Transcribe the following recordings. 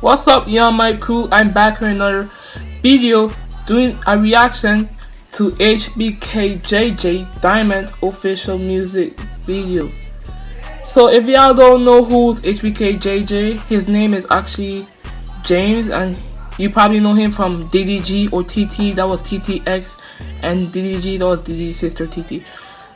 What's up, young my crew? I'm back with another video doing a reaction to HBKJJ Diamond official music video. So if y'all don't know who's HBKJJ, his name is actually James and you probably know him from DDG or TT, that was TTX, and DDG, that was DDG sister TT.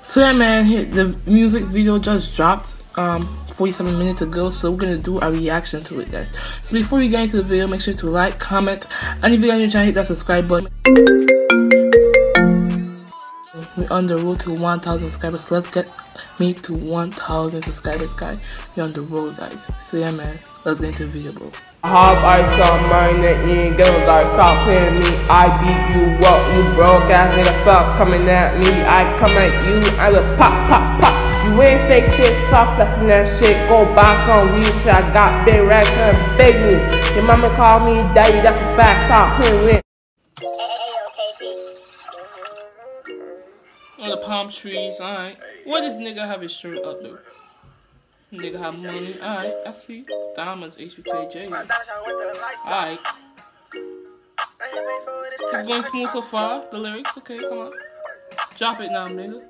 So yeah man, the music video just dropped um 47 minutes ago, so we're gonna do a reaction to it guys. So before we get into the video, make sure to like, comment, and if you're on your channel, hit that subscribe button. We're on the road to 1,000 subscribers, so let's get me to 1,000 subscribers guys. We're on the road guys. So yeah man, let's get into the video bro. Hop ice on mine that you ain't gonna like stop playing me. I beat you up, you broke ass nigga fuck coming at me. I come at you, I will pop pop pop. You ain't fake shit, stop flexing that shit. Go buy some weed shit. I got big racks and big me. Your mama called me daddy, that's a fact. Stop playing with. On the palm trees, alright. What does nigga have his shirt up though? Nigga have money. Alright, I see. Diamonds, HBKJ. Alright. It's going smooth so far. The lyrics, okay, come on. Drop it now, nigga.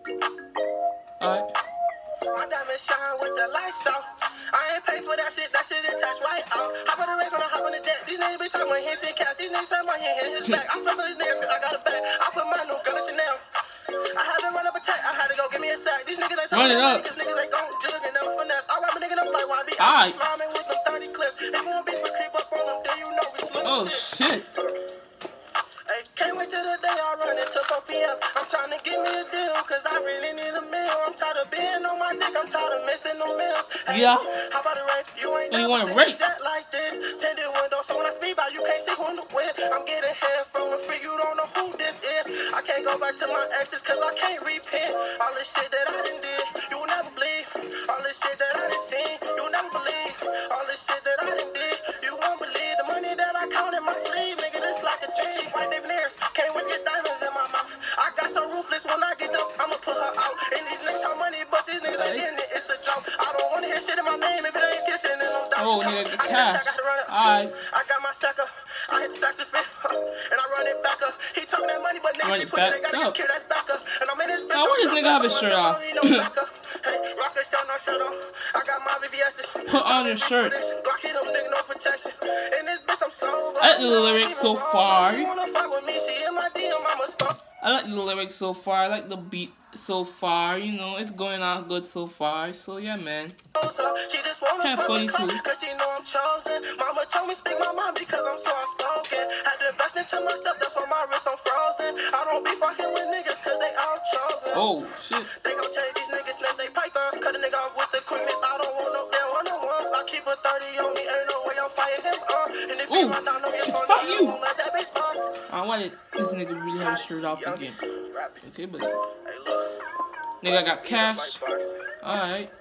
Alright. My diamond shine with the lights off. I ain't pay for that shit, that shit attached right out. Hop on the race when I hop on the jet. These niggas be talking my hands in cash. These niggas time my hand hit his back. I flex on these niggas you know we slim Oh shit. Can't wait till the day I run into 4 p.m. I'm trying to give me a deal, cause I really need a meal. I'm tired of being on my dick, I'm tired of missing no meals. Hey, yeah. How about a rape? You ain't you never seen rape? a jet like this. Tinted window, so when I speak about you can't see who in the wind. I'm getting head from a freak, you don't know who this is. I can't go back to my exes, cause I can't repent. All this shit that I done did, you will never believe. All this shit that I done seen, you will never believe. All this shit that I done did, you won't believe. The money that I count in my sleeve, nigga, this like a dream. White Dave Nares, can't wait to get diamonds in my mouth. I got so ruthless when I get up, I'ma put her out. And these niggas talk money, but these niggas ain't getting it, it's a joke. I don't wanna hear shit in my name if it ain't kitchen and I'm down. Oh, nigga, I cash. I, run it. Alright. I got my sacker, I hit the saxophone, and I run it back up. He talking that money, but Run niggas it be pussy, they gotta get killed, that's back up. And I'm in this bitch. I'm stuck up, I'm shirt? I don't need no backup. Hey, rock a shirt, no shirt on. I got my VVS's. Put on your shirt. Glock hit him, nigga, no protection. In this bitch, I'm sober. I like the lyrics so far. She wanna fuck with me, she in my DM, I'ma. I like the lyrics so far. I like the beat so far. You know, it's going out good so far. So yeah, man. Kinda funny, too. cause she know I'm chosen. Mama told me speak my mind because I'm so outspoken. Had to myself, that's why my wrist I'm frozen. I don't be fucking with niggas cause they all chosen. Oh shit. They gon' change these niggas, snap they python. Cut a nigga off with the quickness. I don't want no damn one on ones. I keep a 30 on me, ain't no way I'm fighting him. Uh, and if Ooh, you run down on your phone, fuck you. won't let that bitch boss. I wanted this nigga really have his shirt off again. Okay, but Hey, look. nigga got cash. Alright.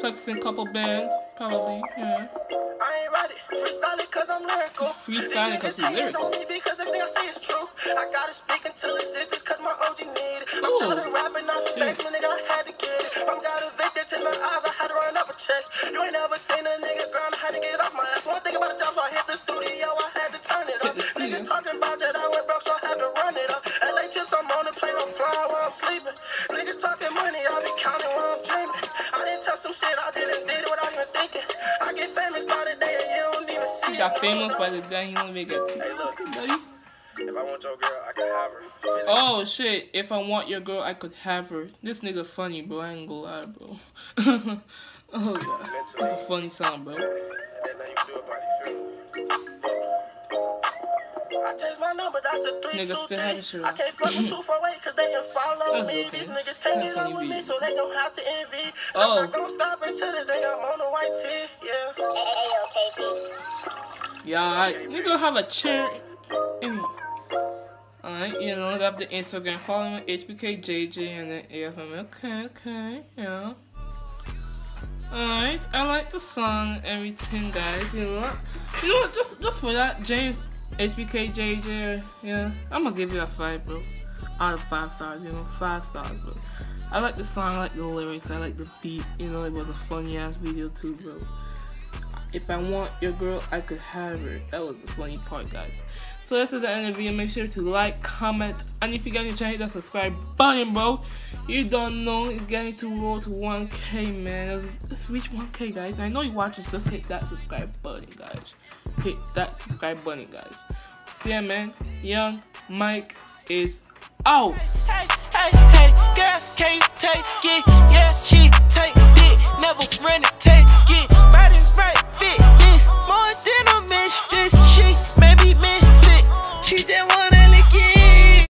Flexing couple bands, probably. Yeah. I ain't ready. Freestyle it cause I'm lyrical. Freestyling 'cause These he's niggas hating lyrical. on me because everything I say is true. I gotta speak until existence cause my OG need it. I'm tired of rapping out the back, nigga, I had to get it. I'm got evicted to my eyes, I had to run up a check. You ain't never seen a nigga grind, I had to get off my ass. One thing about the job, so I hit the studio, I had to turn it up. Hit the studio. Niggas talking about that I went broke, so I had to run it up. LA tips, I'm on the plane, I'm flying while I'm sleeping. Niggas talking money, I be counting while I'm dreaming. I didn't touch some shit, I didn't did it without even thinking. Got famous by the day he only get Hey, look. buddy. If I want your girl, I can have her. Physically. Oh shit, if I want your girl, I could have her. This nigga funny, bro. I ain't gonna lie, bro. oh yeah. It's a funny song, bro. And then you do about it, feel? I changed my number, that's a three, Nigga two, still have his three. shirt I can't fuck with two, four, eight, cause they can follow me. okay. These niggas can't That's get up funny with me, so they gon' have to envy. Oh. I'm not gonna stop until the day I'm on the white tee, yeah. Yeah, alright. Nigga have a chair in. Alright, you know, have the Instagram following HBKJJ and then AFM. Okay, okay, yeah. Alright, I like the song everything, guys. You know what? You know what? Just, just for that, James HBKJJ, yeah, I'm gonna give you a 5, bro. Out of 5 stars, you know, 5 stars, bro. I like the song, I like the lyrics, I like the beat, you know, it was a funny ass video too, bro. If I want your girl, I could have her. That was the funny part, guys. So this is the end of the video. Make sure to like, comment, and if you get new channel, hit that subscribe button, bro. You don't know, it's getting to roll to 1K, man. Let's, reach 1K, guys. I know you watch this. Just hit that subscribe button, guys. Hit that subscribe button, guys. See ya, man. Young Mike is out. Hey, hey, hey, girl, can you take it? Yeah, she